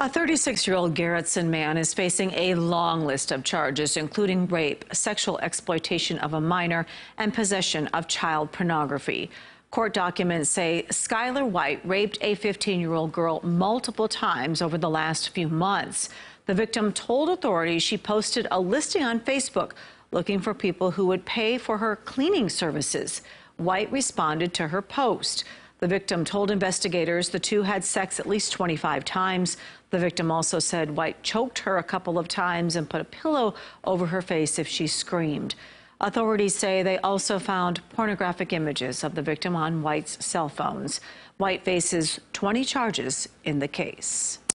A 36-year-old Garretson man is facing a long list of charges, including rape, sexual exploitation of a minor, and possession of child pornography. Court documents say Skylar White raped a 15-year-old girl multiple times over the last few months. The victim told authorities she posted a listing on Facebook looking for people who would pay for her cleaning services. White responded to her post. The victim told investigators the two had sex at least 25 times. The victim also said White choked her a couple of times and put a pillow over her face if she screamed. Authorities say they also found pornographic images of the victim on White's cell phones. White faces 20 charges in the case.